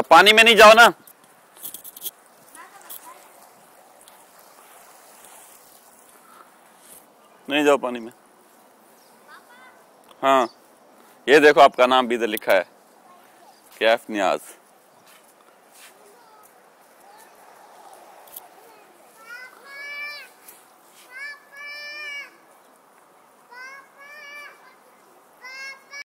पानी में नहीं जाओ ना। नहीं जाओ पानी में। हाँ ये देखो आपका नाम भी इधर लिखा है। कैफ न्याज।